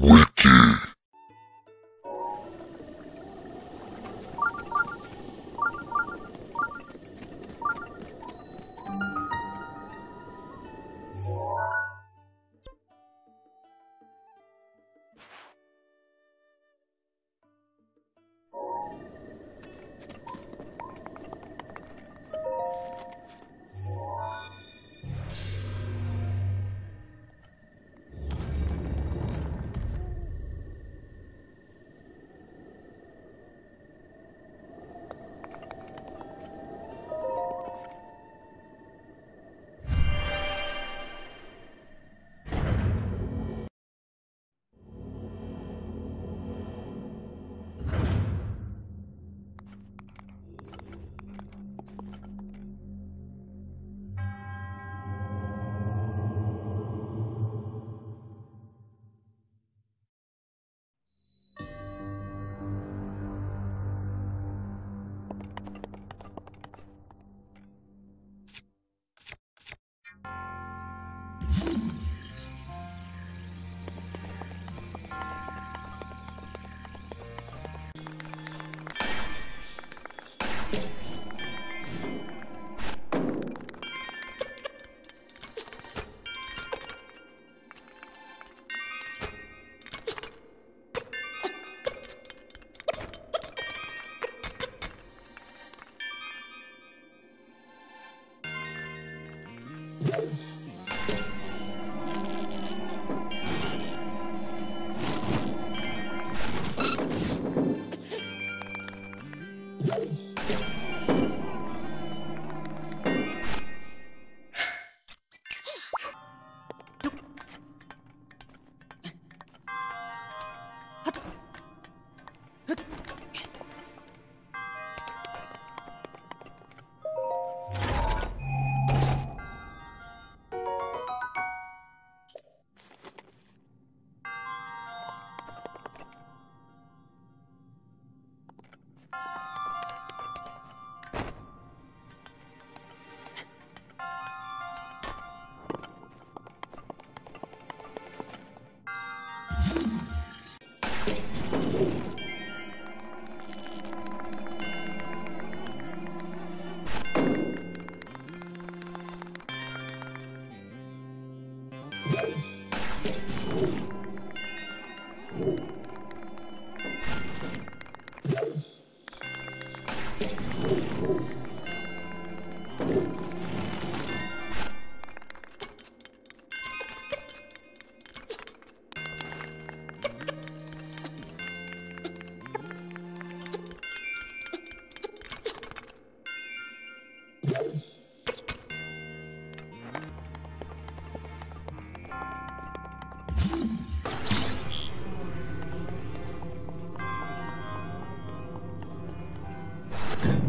Wiki. you left.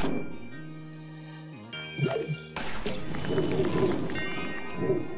Thank you.